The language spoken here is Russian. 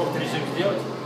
дефолт режим сделать.